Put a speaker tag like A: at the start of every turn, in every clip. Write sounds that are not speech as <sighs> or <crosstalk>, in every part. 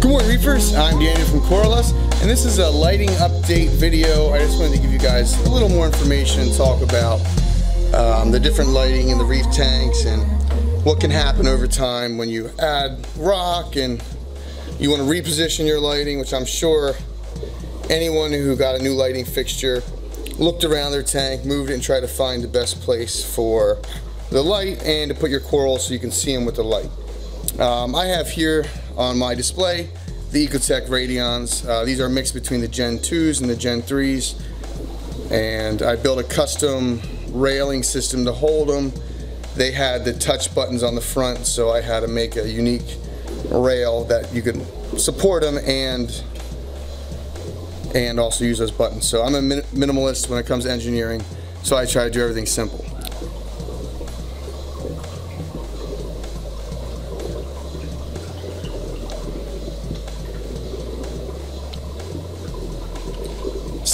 A: Good morning Reefers, I'm Daniel from Coralust and this is a lighting update video. I just wanted to give you guys a little more information and talk about um, the different lighting in the reef tanks and what can happen over time when you add rock and you want to reposition your lighting, which I'm sure anyone who got a new lighting fixture looked around their tank, moved it and tried to find the best place for the light and to put your corals so you can see them with the light. Um, I have here on my display the Ecotech Radions. Uh, these are mixed between the Gen 2s and the Gen 3s and I built a custom railing system to hold them. They had the touch buttons on the front so I had to make a unique rail that you could support them and and also use those buttons. So I'm a min minimalist when it comes to engineering so I try to do everything simple.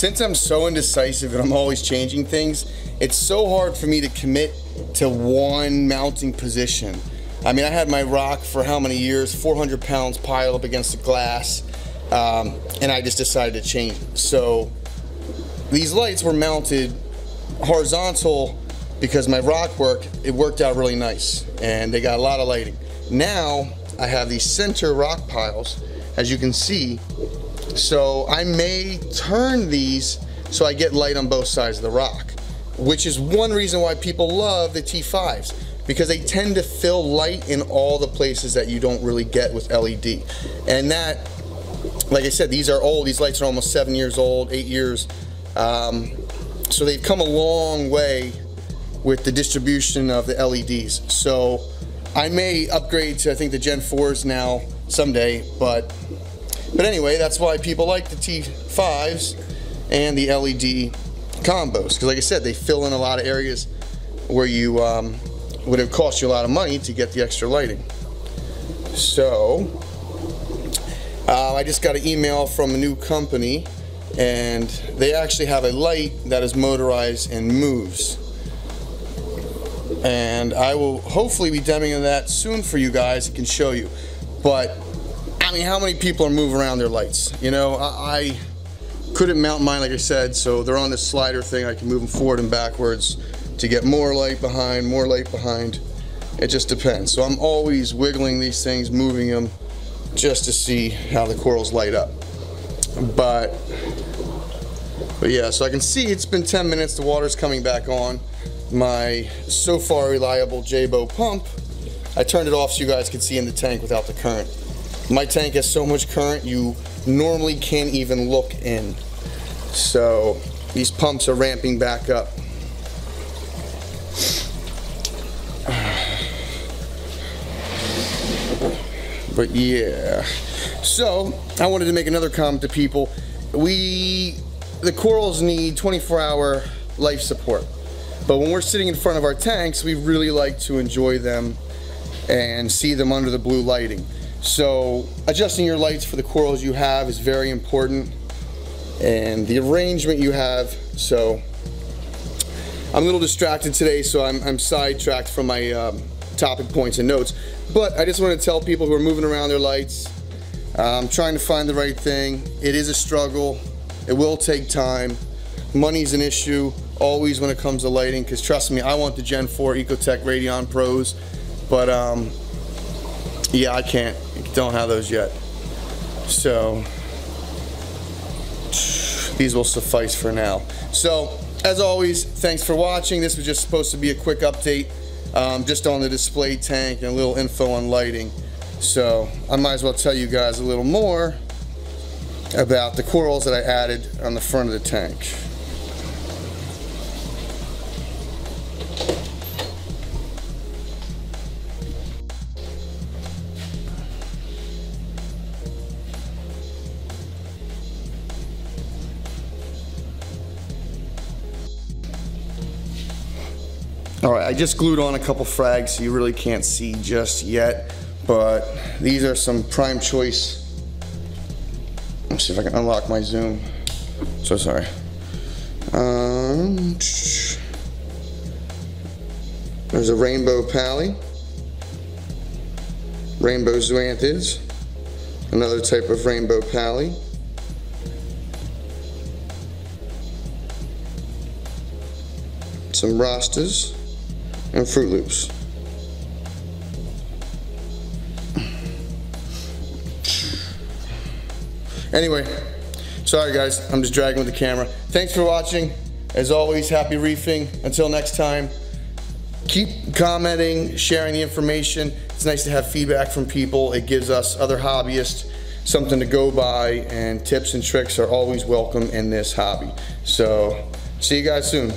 A: Since I'm so indecisive and I'm always changing things, it's so hard for me to commit to one mounting position. I mean, I had my rock for how many years, 400 pounds piled up against the glass, um, and I just decided to change. So these lights were mounted horizontal because my rock work, it worked out really nice, and they got a lot of lighting. Now, I have these center rock piles, as you can see, so I may turn these so I get light on both sides of the rock, which is one reason why people love the T5s because they tend to fill light in all the places that you don't really get with LED. And that, like I said, these are old. These lights are almost seven years old, eight years. Um, so they've come a long way with the distribution of the LEDs. So I may upgrade to, I think, the Gen 4s now someday, but but anyway, that's why people like the T5s and the LED combos. Because like I said, they fill in a lot of areas where you um, would have cost you a lot of money to get the extra lighting. So, uh, I just got an email from a new company and they actually have a light that is motorized and moves. And I will hopefully be demoing that soon for you guys. I can show you. But mean, how many people are moving around their lights? You know, I, I couldn't mount mine, like I said, so they're on this slider thing. I can move them forward and backwards to get more light behind, more light behind. It just depends. So I'm always wiggling these things, moving them just to see how the corals light up. But, but yeah, so I can see it's been 10 minutes, the water's coming back on. My so far reliable Jebao pump, I turned it off so you guys can see in the tank without the current. My tank has so much current you normally can't even look in. So these pumps are ramping back up. <sighs> But yeah. So I wanted to make another comment to people. We, the corals need 24 hour life support. But when we're sitting in front of our tanks, we really like to enjoy them and see them under the blue lighting. So adjusting your lights for the corals you have is very important and the arrangement you have. So I'm a little distracted today so I'm, I'm sidetracked from my um, topic points and notes. But I just want to tell people who are moving around their lights, um, trying to find the right thing. It is a struggle. It will take time. Money's an issue always when it comes to lighting because trust me, I want the Gen 4 Ecotech Radion Pros. But um, yeah, I can't. Don't have those yet. So these will suffice for now. So as always, thanks for watching. This was just supposed to be a quick update um, just on the display tank and a little info on lighting. So I might as well tell you guys a little more about the corals that I added on the front of the tank. All right, I just glued on a couple frags so you really can't see just yet, but these are some prime choice. Let's see if I can unlock my zoom. So sorry. Um, there's a rainbow pally, rainbow zoanthids, Another type of rainbow pally. Some Rastas and Fruit Loops. Anyway, sorry guys, I'm just dragging with the camera. Thanks for watching. As always, happy reefing. Until next time, keep commenting, sharing the information. It's nice to have feedback from people. It gives us other hobbyists something to go by and tips and tricks are always welcome in this hobby. So see you guys soon.